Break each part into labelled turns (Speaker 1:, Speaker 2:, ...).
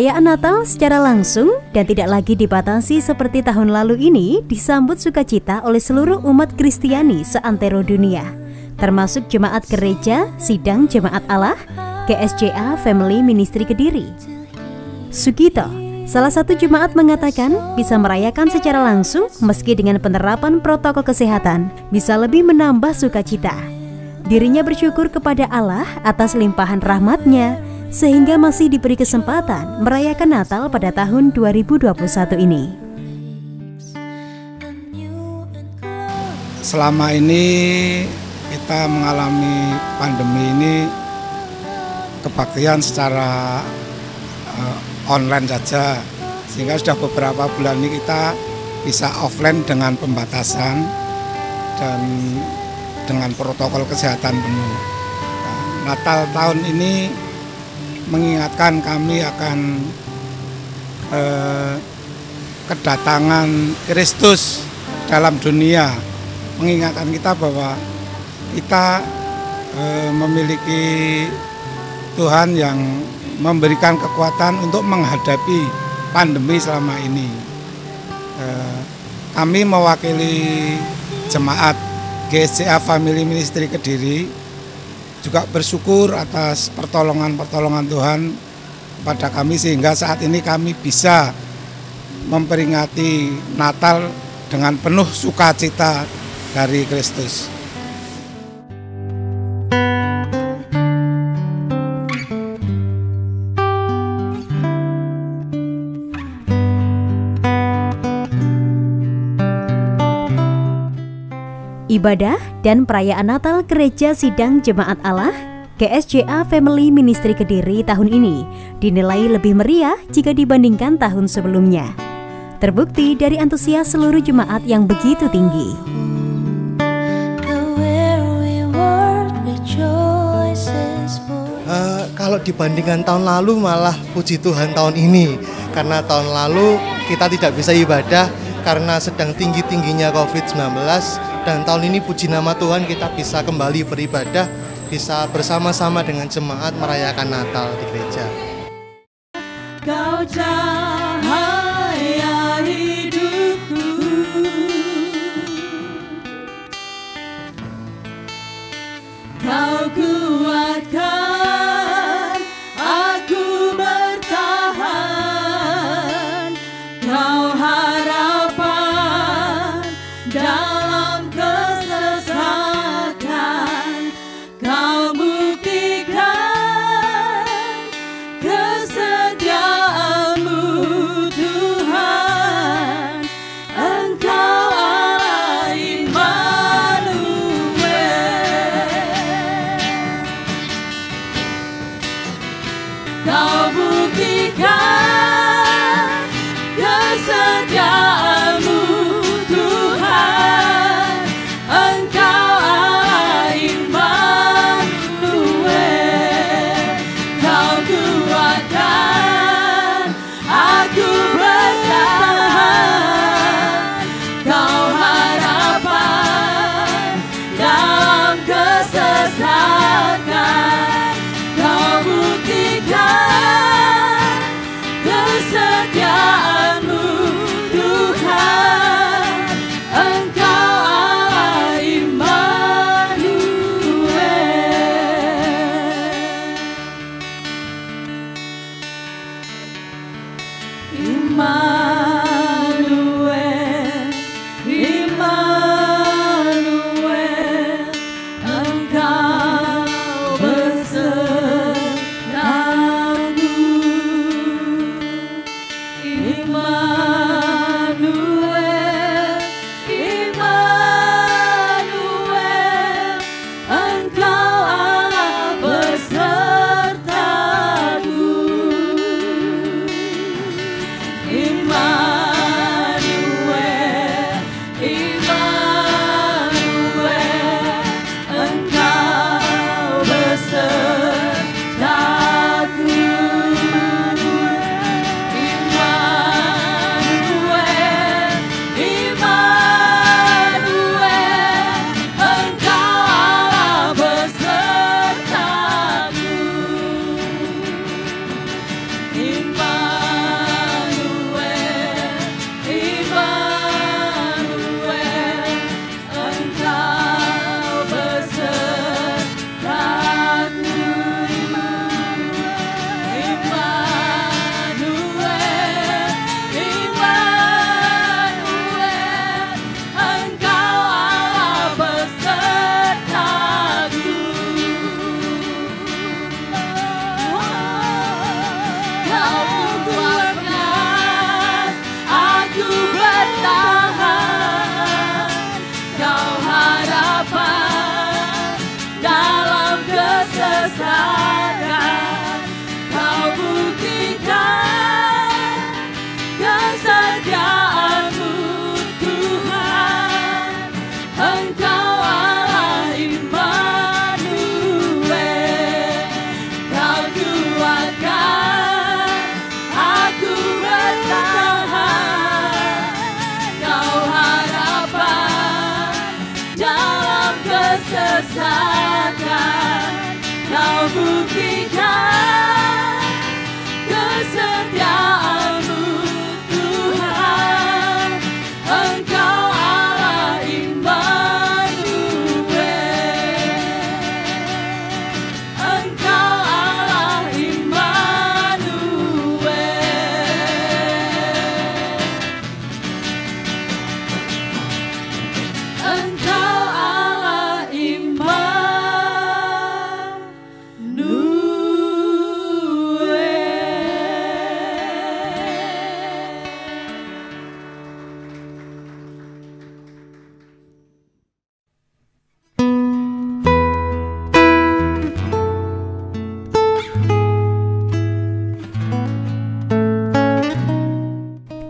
Speaker 1: Perayaan Natal secara langsung dan tidak lagi dibatasi seperti tahun lalu ini disambut sukacita oleh seluruh umat Kristiani seantero dunia, termasuk jemaat gereja Sidang Jemaat Allah GSJA Family Ministry Kediri. Sugito, salah satu jemaat mengatakan bisa merayakan secara langsung meski dengan penerapan protokol kesehatan bisa lebih menambah sukacita. Dirinya bersyukur kepada Allah atas limpahan rahmatnya sehingga masih diberi kesempatan merayakan Natal pada tahun 2021 ini.
Speaker 2: selama ini kita mengalami pandemi ini kebaktian secara eh, online saja sehingga sudah beberapa bulan ini kita bisa offline dengan pembatasan dan dengan protokol kesehatan penuh. Nah, Natal tahun ini mengingatkan kami akan eh, kedatangan Kristus dalam dunia mengingatkan kita bahwa kita eh, memiliki Tuhan yang memberikan kekuatan untuk menghadapi pandemi selama ini. Eh, kami mewakili jemaat GSCA Family Ministry Kediri juga bersyukur atas pertolongan-pertolongan Tuhan pada kami sehingga saat ini kami bisa memperingati Natal dengan penuh sukacita dari Kristus.
Speaker 1: Ibadah dan perayaan Natal Gereja Sidang Jemaat Allah GSJA Family Ministry Kediri tahun ini dinilai lebih meriah jika dibandingkan tahun sebelumnya. Terbukti dari antusias seluruh jemaat yang begitu tinggi.
Speaker 3: Eh, kalau dibandingkan tahun lalu malah puji Tuhan tahun ini karena tahun lalu kita tidak bisa ibadah karena sedang tinggi-tingginya COVID-19 dan tahun ini puji nama Tuhan kita bisa kembali beribadah bisa bersama-sama dengan jemaat merayakan Natal di gereja.
Speaker 4: Kau cahaya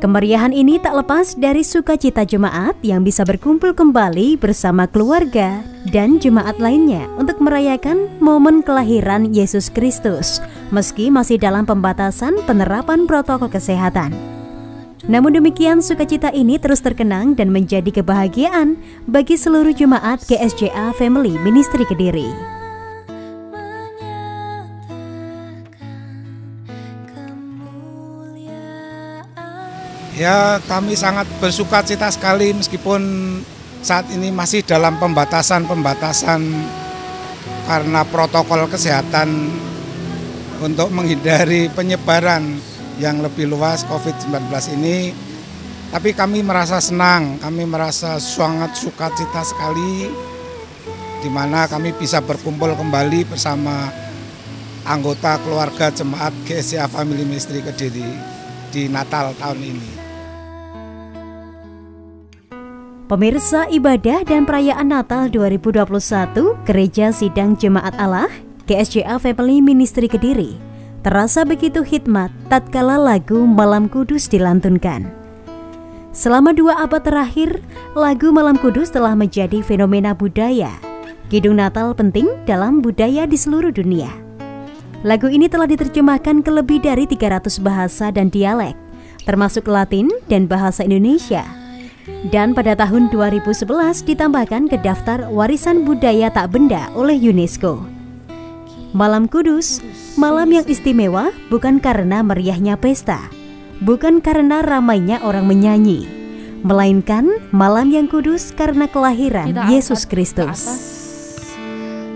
Speaker 1: Kemeriahan ini tak lepas dari sukacita jemaat yang bisa berkumpul kembali bersama keluarga dan jemaat lainnya untuk merayakan momen kelahiran Yesus Kristus, meski masih dalam pembatasan penerapan protokol kesehatan. Namun demikian, sukacita ini terus terkenang dan menjadi kebahagiaan bagi seluruh jemaat GSJA Family Ministry Kediri.
Speaker 2: Ya, kami sangat bersuka cita sekali meskipun saat ini masih dalam pembatasan-pembatasan karena protokol kesehatan untuk menghindari penyebaran yang lebih luas COVID-19 ini. Tapi kami merasa senang, kami merasa sangat sukacita sekali di mana kami bisa berkumpul kembali bersama anggota keluarga jemaat GSCA Family Ministry Kediri di Natal tahun ini.
Speaker 1: Pemirsa ibadah dan perayaan Natal 2021 Gereja Sidang Jemaat Allah GSJA Family Ministry Kediri terasa begitu hikmat tatkala lagu Malam Kudus dilantunkan. Selama dua abad terakhir, lagu Malam Kudus telah menjadi fenomena budaya. Kidung Natal penting dalam budaya di seluruh dunia. Lagu ini telah diterjemahkan ke lebih dari 300 bahasa dan dialek, termasuk Latin dan bahasa Indonesia. Dan pada tahun 2011 ditambahkan ke daftar warisan budaya tak benda oleh UNESCO. Malam Kudus, malam yang istimewa bukan karena meriahnya pesta, bukan karena ramainya orang menyanyi, melainkan malam yang kudus karena kelahiran
Speaker 4: Kita
Speaker 1: Yesus Kristus.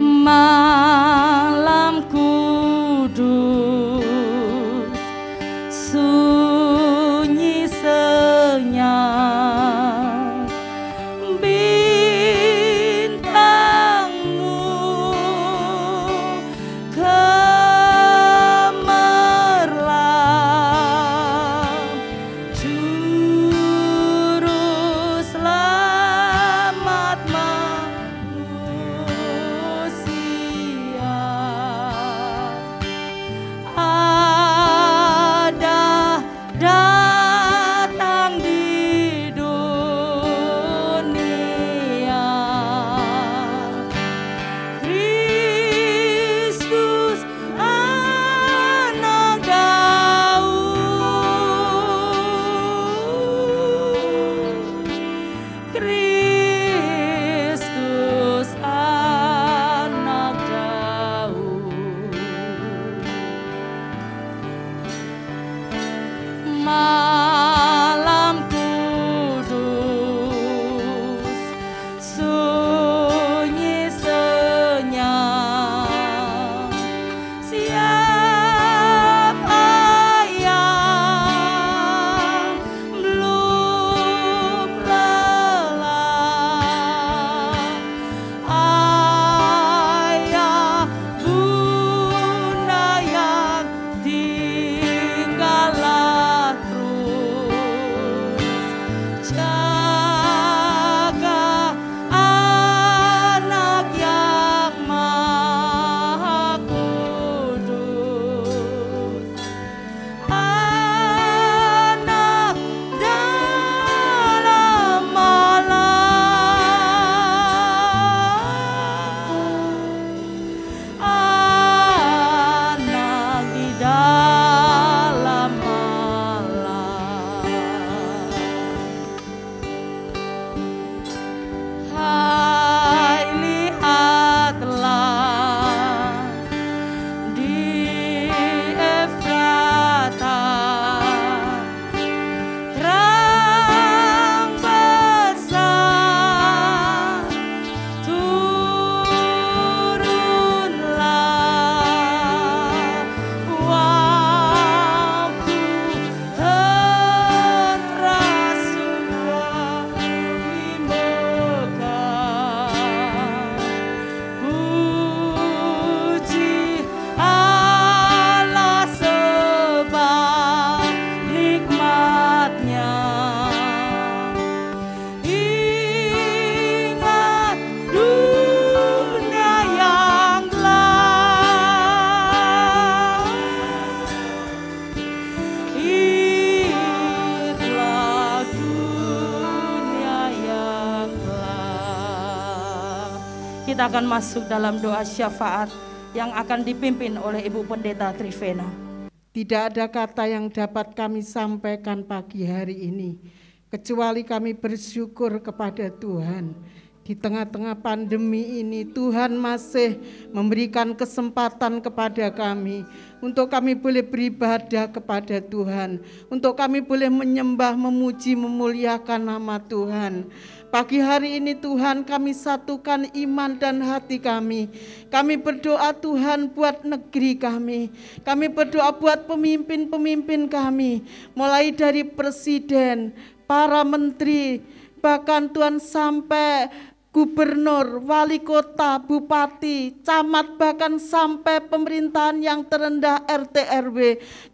Speaker 4: Malam kudus kita akan masuk dalam doa syafaat yang akan dipimpin oleh Ibu Pendeta Trivena.
Speaker 5: Tidak ada kata yang dapat kami sampaikan pagi hari ini, kecuali kami bersyukur kepada Tuhan. Di tengah-tengah pandemi ini, Tuhan masih memberikan kesempatan kepada kami untuk kami boleh beribadah kepada Tuhan, untuk kami boleh menyembah, memuji, memuliakan nama Tuhan. Pagi hari ini Tuhan kami satukan iman dan hati kami. Kami berdoa Tuhan buat negeri kami. Kami berdoa buat pemimpin-pemimpin kami. Mulai dari presiden, para menteri, bahkan Tuhan sampai gubernur, wali kota, bupati, camat, bahkan sampai pemerintahan yang terendah RT RW.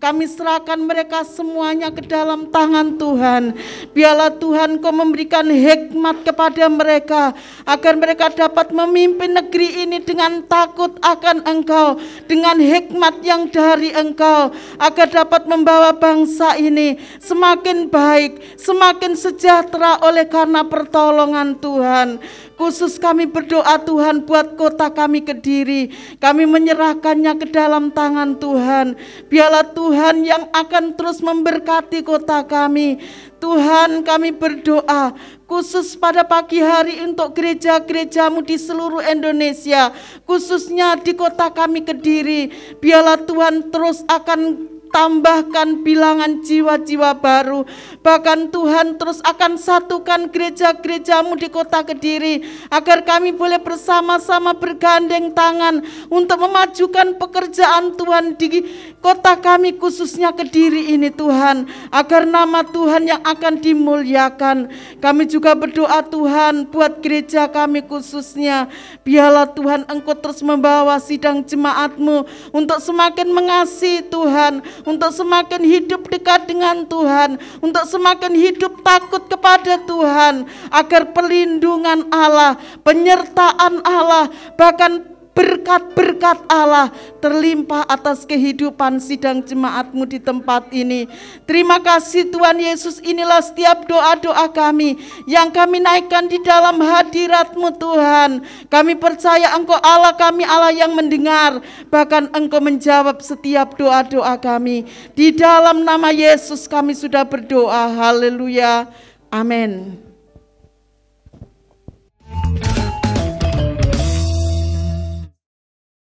Speaker 5: Kami serahkan mereka semuanya ke dalam tangan Tuhan. Biarlah Tuhan kau memberikan hikmat kepada mereka agar mereka dapat memimpin negeri ini dengan takut akan Engkau, dengan hikmat yang dari Engkau, agar dapat membawa bangsa ini semakin baik, semakin sejahtera oleh karena pertolongan Tuhan. Khusus kami berdoa Tuhan buat kota kami Kediri. Kami menyerahkannya ke dalam tangan Tuhan. Biarlah Tuhan yang akan terus memberkati kota kami. Tuhan kami berdoa khusus pada pagi hari untuk gereja-gerejamu di seluruh Indonesia. Khususnya di kota kami Kediri. Biarlah Tuhan terus akan tambahkan bilangan jiwa-jiwa baru. Bahkan Tuhan terus akan satukan gereja-gerejamu di kota Kediri agar kami boleh bersama-sama bergandeng tangan untuk memajukan pekerjaan Tuhan di kota kami khususnya Kediri ini Tuhan agar nama Tuhan yang akan dimuliakan. Kami juga berdoa Tuhan buat gereja kami khususnya. Biarlah Tuhan Engkau terus membawa sidang jemaatmu untuk semakin mengasihi Tuhan, untuk semakin hidup dekat dengan Tuhan, untuk semakin hidup takut kepada Tuhan, agar perlindungan Allah, penyertaan Allah, bahkan berkat-berkat Allah terlimpah atas kehidupan sidang jemaatmu di tempat ini. Terima kasih Tuhan Yesus inilah setiap doa-doa kami yang kami naikkan di dalam hadiratmu Tuhan. Kami percaya engkau Allah kami Allah yang mendengar. Bahkan engkau menjawab setiap doa-doa kami. Di dalam nama Yesus kami sudah berdoa. Haleluya. Amin.